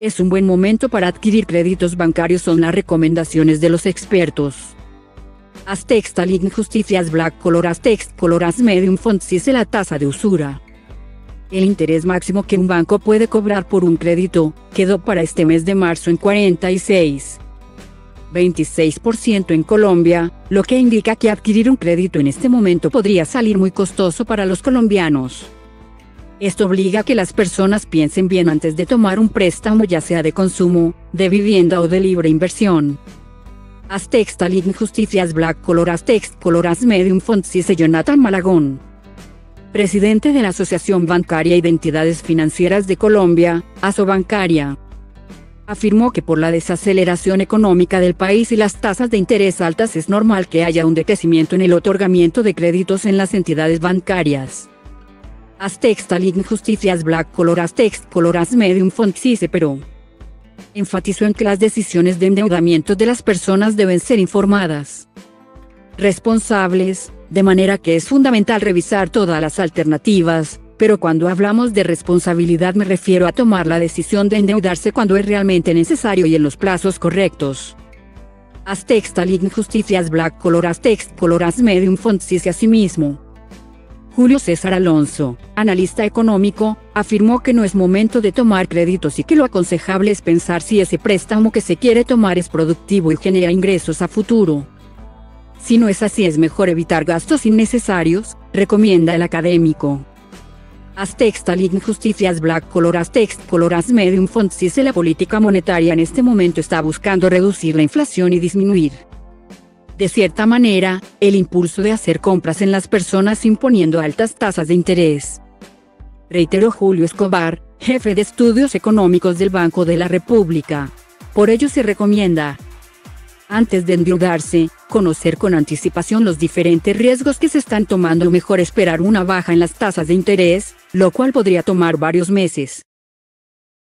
Es un buen momento para adquirir créditos bancarios son las recomendaciones de los expertos. Aztecs Injusticias Black Color Aztecs Coloras Medium Fonts dice la tasa de usura. El interés máximo que un banco puede cobrar por un crédito, quedó para este mes de marzo en 46. 26% en Colombia, lo que indica que adquirir un crédito en este momento podría salir muy costoso para los colombianos. Esto obliga a que las personas piensen bien antes de tomar un préstamo ya sea de consumo, de vivienda o de libre inversión. Aztecs Injusticias Black Color Aztecs Coloras Medium dice Jonathan Malagón. Presidente de la Asociación Bancaria y de Entidades Financieras de Colombia, Asobancaria. Afirmó que por la desaceleración económica del país y las tasas de interés altas es normal que haya un decrecimiento en el otorgamiento de créditos en las entidades bancarias. Aztecs Injusticias Black Color Aztecs Coloras Medium Fonts dice pero enfatizó en que las decisiones de endeudamiento de las personas deben ser informadas, responsables, de manera que es fundamental revisar todas las alternativas, pero cuando hablamos de responsabilidad me refiero a tomar la decisión de endeudarse cuando es realmente necesario y en los plazos correctos. Aztecs Injusticias Black Color Aztecs Coloras Medium Fonts dice asimismo. Julio César Alonso, analista económico, afirmó que no es momento de tomar créditos y que lo aconsejable es pensar si ese préstamo que se quiere tomar es productivo y genera ingresos a futuro. Si no es así es mejor evitar gastos innecesarios, recomienda el académico. Aztecs Injusticias Black Color Aztecs Coloras Medium Fonts la política monetaria en este momento está buscando reducir la inflación y disminuir de cierta manera, el impulso de hacer compras en las personas imponiendo altas tasas de interés. Reiteró Julio Escobar, jefe de estudios económicos del Banco de la República. Por ello se recomienda, antes de endeudarse, conocer con anticipación los diferentes riesgos que se están tomando. Mejor esperar una baja en las tasas de interés, lo cual podría tomar varios meses.